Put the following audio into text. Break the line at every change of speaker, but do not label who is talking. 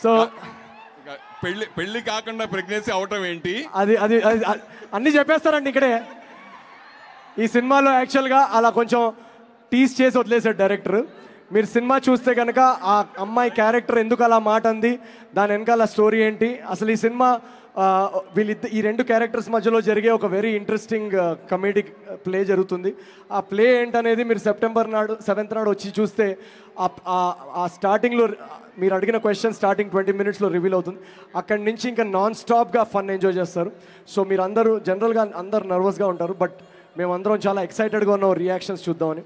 So
పెళ్ళి పెళ్ళి కాకుండా ప్రెగ్నెన్సీ అవటం ఏంటి?
అది అది అన్నీ చెప్పేస్తారండి ఇక్కడే. ఈ సినిమాలో యాక్చువల్గా అలా కొంచెం టీస్ చేసి వదిలేశాడు డైరెక్టర్ మీరు సినిమా చూస్తే కనుక ఆ అమ్మాయి క్యారెక్టర్ ఎందుకు అలా మాట అంది? దాని వెనకాల స్టోరీ ఏంటి? అసలు ఈ సినిమా ఆ, వీళ్ళిద్ద ఈ రెండు క్యారెక్టర్స్ మధ్యలో జరిగే ఒక వెరీ ఇంట్రెస్టింగ్ కమేడిక్ ప్లే జరుగుతుంది. ఆ ప్లే ఏంటనేది మీరు సెప్టెంబర్ నాడు సెవెంత్ నాడు వచ్చి చూస్తే ఆ స్టార్టింగ్లో మీరు అడిగిన క్వశ్చన్ స్టార్టింగ్ ట్వంటీ మినిట్స్లో రివీల్ అవుతుంది. అక్కడి నుంచి ఇంకా నాన్ స్టాప్గా ఫన్ ఎంజాయ్ చేస్తారు. సో మీరు అందరూ జనరల్గా అందరు నర్వస్గా ఉంటారు బట్ మేమందరం చాలా ఎక్సైటెడ్గా ఉన్నాం రియాక్షన్స్ చూద్దామని.